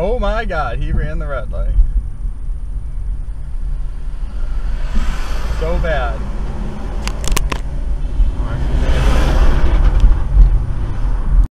Oh my god, he ran the red light. So bad.